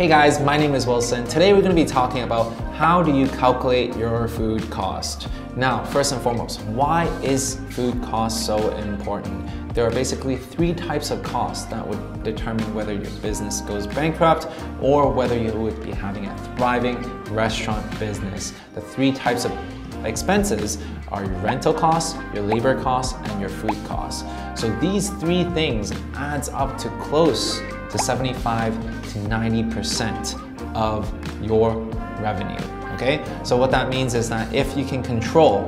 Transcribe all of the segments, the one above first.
Hey guys, my name is Wilson. Today we're going to be talking about how do you calculate your food cost. Now, first and foremost, why is food cost so important? There are basically three types of costs that would determine whether your business goes bankrupt or whether you would be having a thriving restaurant business. The three types of expenses are your rental costs, your labor costs, and your food costs. So these three things adds up to close to 75 to 90% of your revenue, okay? So what that means is that if you can control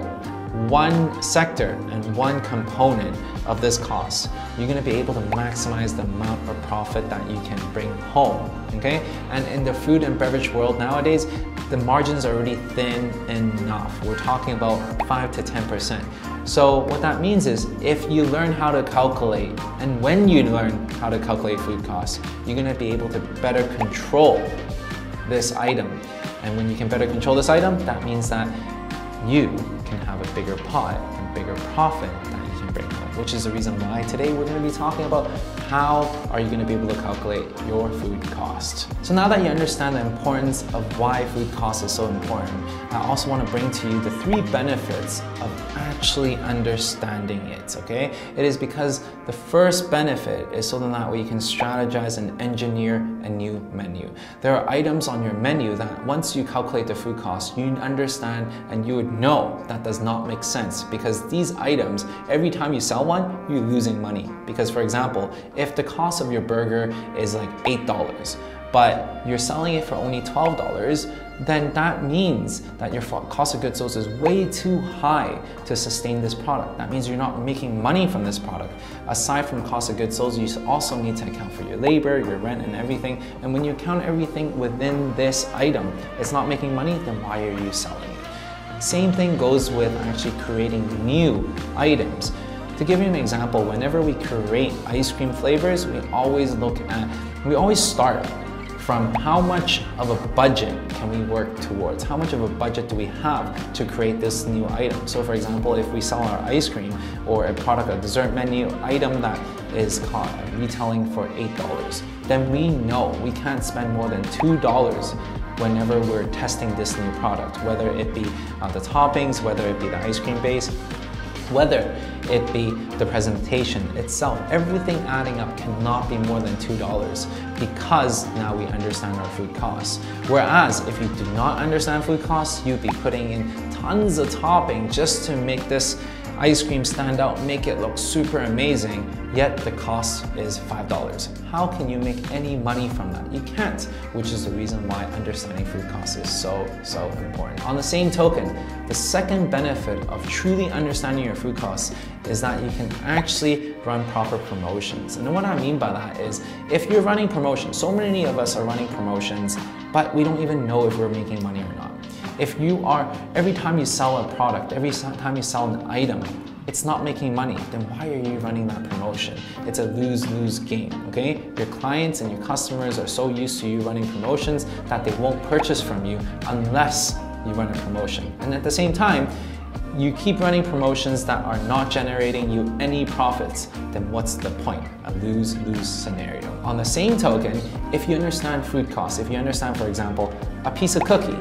one sector and one component of this cost, you're gonna be able to maximize the amount of profit that you can bring home, okay? And in the food and beverage world nowadays, the margins are already thin enough. We're talking about 5 to 10%. So what that means is if you learn how to calculate and when you learn how to calculate food costs, you're gonna be able to better control this item. And when you can better control this item, that means that you can have a bigger pot and bigger profit that you can bring home, which is the reason why today we're going to be talking about how are you going to be able to calculate your food cost. So now that you understand the importance of why food cost is so important, I also want to bring to you the three benefits of actually understanding it, okay? It is because the first benefit is so that way you can strategize and engineer a new menu. There are items on your menu that once you calculate the food cost, you understand and you would know that does not make sense because these items, every time you sell one, you're losing money. Because for example, if the cost of your burger is like $8, but you're selling it for only $12, then that means that your cost of goods sold is way too high to sustain this product. That means you're not making money from this product. Aside from cost of goods sold, you also need to account for your labor, your rent, and everything. And when you count everything within this item, it's not making money, then why are you selling it? Same thing goes with actually creating new items. To give you an example, whenever we create ice cream flavors, we always look at, we always start from how much of a budget can we work towards? How much of a budget do we have to create this new item? So for example, if we sell our ice cream or a product, a dessert menu item that is retailing for $8, then we know we can't spend more than $2 whenever we're testing this new product, whether it be uh, the toppings, whether it be the ice cream base, whether it be the presentation itself, everything adding up cannot be more than $2 because now we understand our food costs. Whereas if you do not understand food costs, you'd be putting in tons of topping just to make this ice cream stand out, make it look super amazing, yet the cost is $5. How can you make any money from that? You can't, which is the reason why understanding food costs is so, so important. On the same token, the second benefit of truly understanding your food costs is that you can actually run proper promotions. And what I mean by that is if you're running promotions, so many of us are running promotions, but we don't even know if we're making money or not. If you are, every time you sell a product, every time you sell an item, it's not making money, then why are you running that promotion? It's a lose-lose game, okay? Your clients and your customers are so used to you running promotions that they won't purchase from you unless you run a promotion. And at the same time, you keep running promotions that are not generating you any profits, then what's the point? A lose-lose scenario. On the same token, if you understand food costs, if you understand, for example, a piece of cookie,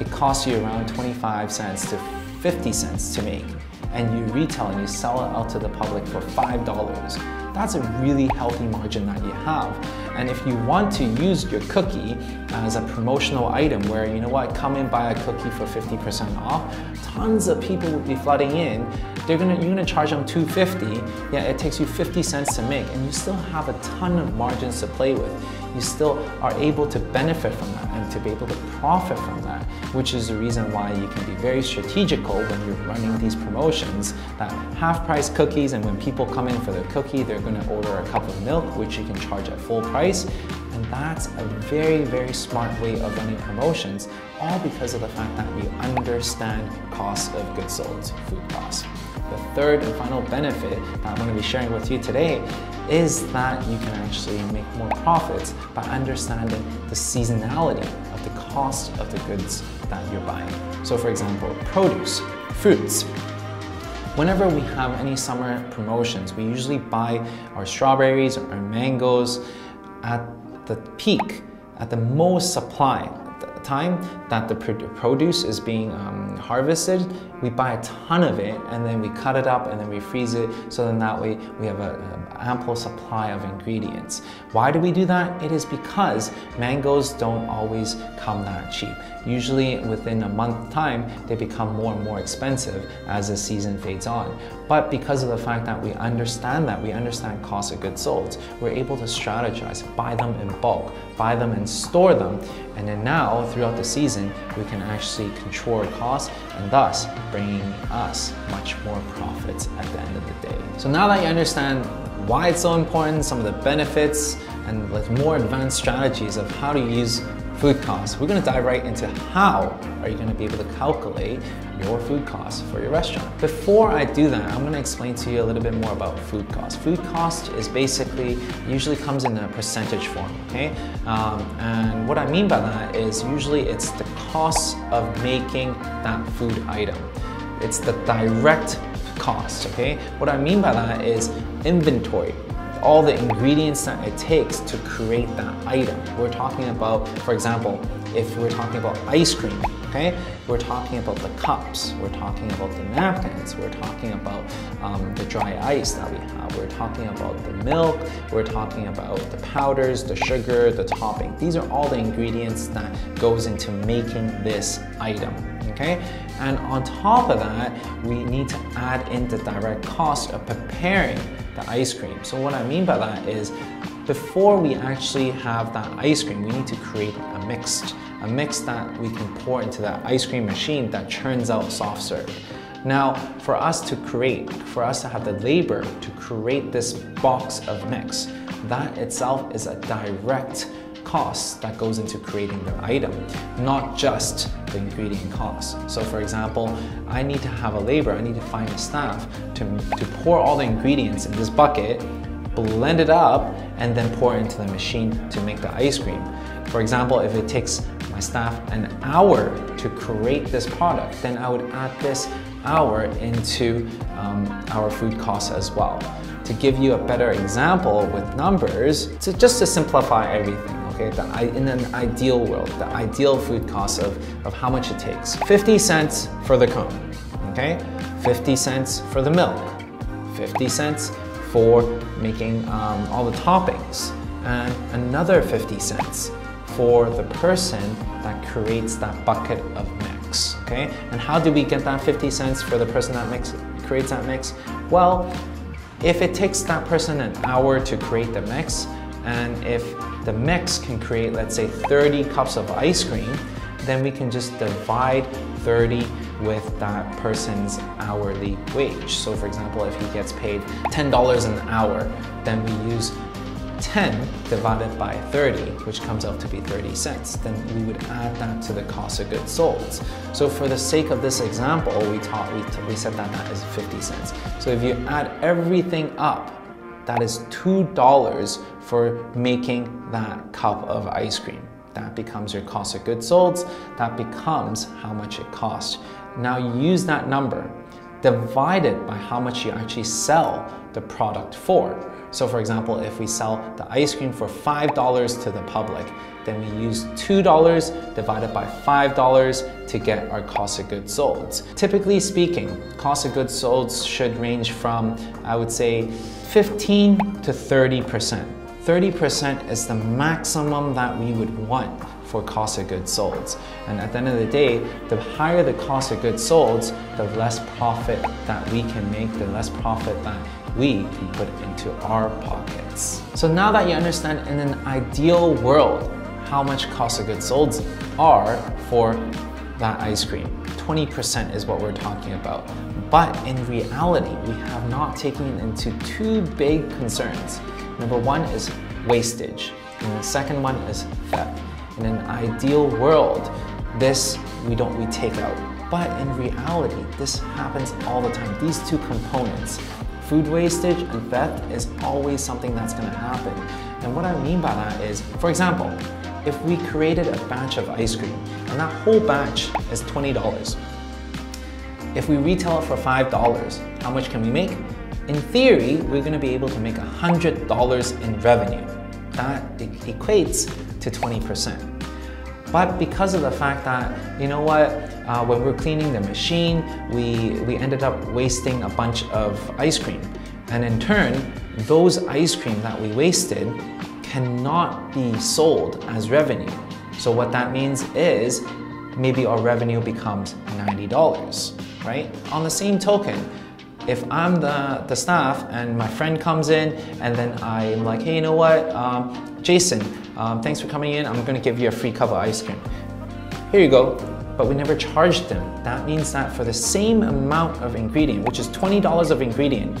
it costs you around 25 cents to 50 cents to make, and you retail and you sell it out to the public for $5 that's a really healthy margin that you have. And if you want to use your cookie as a promotional item where, you know what, come and buy a cookie for 50% off, tons of people will be flooding in. They're gonna, you're gonna charge them 250, yeah, it takes you 50 cents to make, and you still have a ton of margins to play with. You still are able to benefit from that and to be able to profit from that, which is the reason why you can be very strategical when you're running these promotions that half price cookies and when people come in for their cookie, they're gonna order a cup of milk, which you can charge at full price. And that's a very, very smart way of running promotions, all because of the fact that we understand cost of goods sold, food costs. The third and final benefit that I'm going to be sharing with you today is that you can actually make more profits by understanding the seasonality of the cost of the goods that you're buying. So for example, produce, fruits, Whenever we have any summer promotions, we usually buy our strawberries or our mangoes at the peak at the most supply time that the produce is being um, harvested, we buy a ton of it and then we cut it up and then we freeze it so then that way we have an um, ample supply of ingredients. Why do we do that? It is because mangoes don't always come that cheap. Usually within a month time, they become more and more expensive as the season fades on. But because of the fact that we understand that, we understand cost of goods sold, we're able to strategize, buy them in bulk, buy them and store them. And then now, throughout the season, we can actually control costs and thus bringing us much more profits at the end of the day. So now that you understand why it's so important, some of the benefits, and with more advanced strategies of how to use food costs. We're gonna dive right into how are you gonna be able to calculate your food costs for your restaurant. Before I do that, I'm gonna explain to you a little bit more about food cost. Food cost is basically, usually comes in a percentage form, okay? Um, and what I mean by that is usually it's the cost of making that food item. It's the direct cost, okay? What I mean by that is inventory all the ingredients that it takes to create that item. We're talking about, for example, if we're talking about ice cream, okay? We're talking about the cups, we're talking about the napkins, we're talking about um, the dry ice that we have, we're talking about the milk, we're talking about the powders, the sugar, the topping. These are all the ingredients that goes into making this item, okay? And on top of that, we need to add in the direct cost of preparing the ice cream. So what I mean by that is before we actually have that ice cream, we need to create a mix, a mix that we can pour into that ice cream machine that churns out soft serve. Now, for us to create, for us to have the labor to create this box of mix, that itself is a direct cost that goes into creating the item, not just the ingredient cost. So for example, I need to have a labor, I need to find a staff to, to pour all the ingredients in this bucket, blend it up, and then pour it into the machine to make the ice cream. For example, if it takes my staff an hour to create this product, then I would add this hour into um, our food costs as well. To give you a better example with numbers, to, just to simplify everything, okay? The, in an ideal world, the ideal food cost of, of how much it takes. 50 cents for the cone, okay? 50 cents for the milk, 50 cents for making um, all the toppings, and another 50 cents for the person that creates that bucket of mix, okay? And how do we get that 50 cents for the person that mix, creates that mix? Well, if it takes that person an hour to create the mix, and if the mix can create, let's say 30 cups of ice cream, then we can just divide 30 with that person's hourly wage. So for example, if he gets paid $10 an hour, then we use 10 divided by 30, which comes out to be 30 cents, then we would add that to the cost of goods sold. So for the sake of this example, we taught we, we said that that is 50 cents. So if you add everything up, that is $2 for making that cup of ice cream. That becomes your cost of goods sold. That becomes how much it costs. Now use that number divided by how much you actually sell the product for. So for example, if we sell the ice cream for $5 to the public, then we use $2 divided by $5 to get our cost of goods sold. Typically speaking, cost of goods sold should range from, I would say, 15 to 30%. 30% is the maximum that we would want for cost of goods sold. And at the end of the day, the higher the cost of goods sold, the less profit that we can make, the less profit that we can put into our pockets. So now that you understand in an ideal world how much cost of goods sold are for that ice cream, 20% is what we're talking about. But in reality, we have not taken into two big concerns. Number one is wastage, and the second one is theft. In an ideal world, this we don't we take out. But in reality, this happens all the time. These two components, food wastage and theft, is always something that's gonna happen. And what I mean by that is, for example, if we created a batch of ice cream and that whole batch is $20, if we retail it for $5, how much can we make? In theory, we're gonna be able to make $100 in revenue. That equates to 20%. But because of the fact that, you know what, uh, when we're cleaning the machine, we, we ended up wasting a bunch of ice cream. And in turn, those ice cream that we wasted cannot be sold as revenue. So what that means is maybe our revenue becomes $90, right? On the same token, if I'm the, the staff and my friend comes in and then I'm like, hey, you know what, um, Jason, um, thanks for coming in. I'm gonna give you a free cup of ice cream. Here you go. But we never charged them. That means that for the same amount of ingredient, which is $20 of ingredient,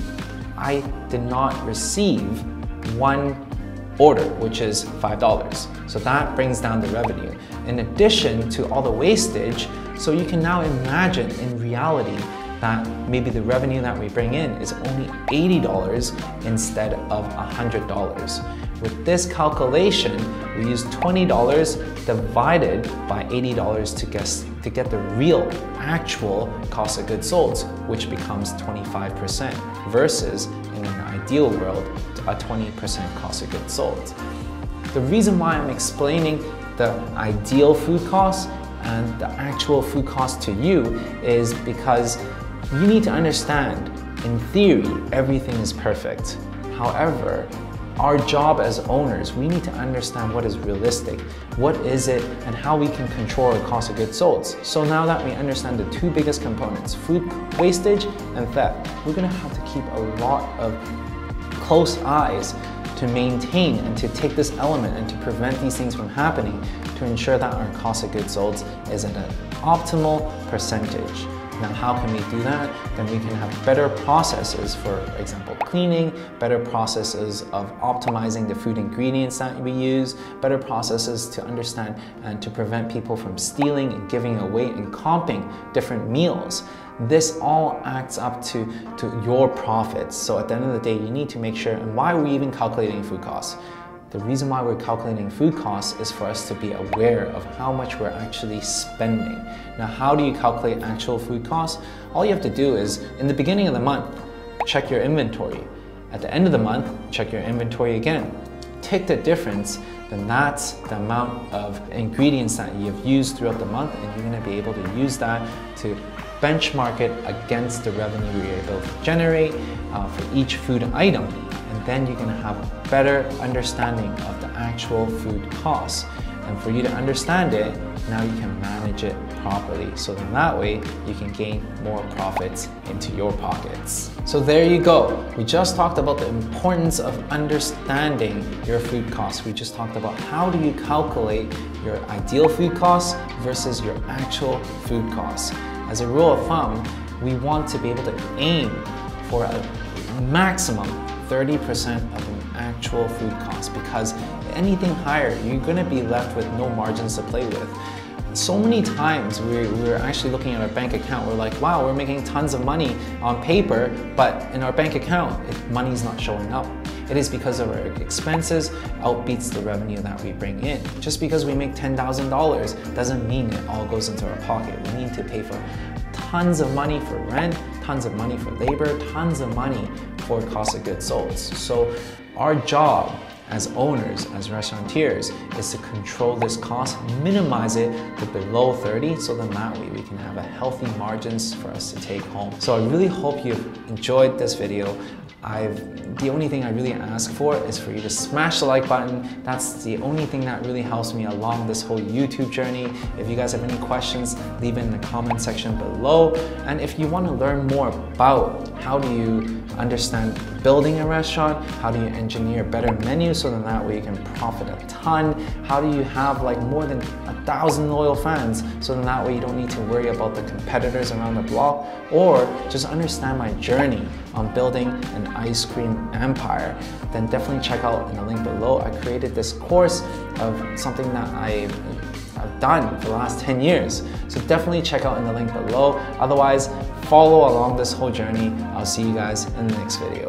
I did not receive one order, which is $5. So that brings down the revenue. In addition to all the wastage, so you can now imagine in reality that maybe the revenue that we bring in is only $80 instead of $100. With this calculation, we use $20 divided by $80 to get, to get the real, actual cost of goods sold, which becomes 25% versus in an ideal world, a 20% cost of goods sold. The reason why I'm explaining the ideal food cost and the actual food cost to you is because you need to understand, in theory, everything is perfect. However, our job as owners, we need to understand what is realistic, what is it, and how we can control our cost of goods sold. So now that we understand the two biggest components, food wastage and theft, we're gonna have to keep a lot of close eyes to maintain and to take this element and to prevent these things from happening to ensure that our cost of goods sold is at an optimal percentage. Now, how can we do that? Then we can have better processes, for example, cleaning, better processes of optimizing the food ingredients that we use, better processes to understand and to prevent people from stealing and giving away and comping different meals. This all acts up to, to your profits. So at the end of the day, you need to make sure, and why are we even calculating food costs? The reason why we're calculating food costs is for us to be aware of how much we're actually spending. Now, how do you calculate actual food costs? All you have to do is, in the beginning of the month, check your inventory. At the end of the month, check your inventory again. Take the difference, then that's the amount of ingredients that you've used throughout the month, and you're gonna be able to use that to benchmark it against the revenue you're able to generate uh, for each food item then you're gonna have a better understanding of the actual food costs. And for you to understand it, now you can manage it properly. So then that way you can gain more profits into your pockets. So there you go. We just talked about the importance of understanding your food costs. We just talked about how do you calculate your ideal food costs versus your actual food costs. As a rule of thumb, we want to be able to aim for a maximum 30% of an actual food cost because anything higher, you're gonna be left with no margins to play with. So many times we're, we're actually looking at our bank account, we're like, wow, we're making tons of money on paper, but in our bank account, it, money's not showing up. It is because of our expenses outbeats the revenue that we bring in. Just because we make $10,000 doesn't mean it all goes into our pocket. We need to pay for tons of money for rent, tons of money for labor, tons of money for cost of goods sold. So our job as owners, as restaurateurs, is to control this cost, minimize it to below 30, so then that way we can have a healthy margins for us to take home. So I really hope you've enjoyed this video. I've, the only thing I really ask for is for you to smash the like button. That's the only thing that really helps me along this whole YouTube journey. If you guys have any questions, leave it in the comment section below. And if you want to learn more about how do you understand building a restaurant, how do you engineer better menus so then that way you can profit a ton, how do you have like more than a thousand loyal fans so then that way you don't need to worry about the competitors around the block, or just understand my journey on building an ice cream empire, then definitely check out in the link below. I created this course of something that I I've done for the last 10 years. So definitely check out in the link below. Otherwise, follow along this whole journey. I'll see you guys in the next video.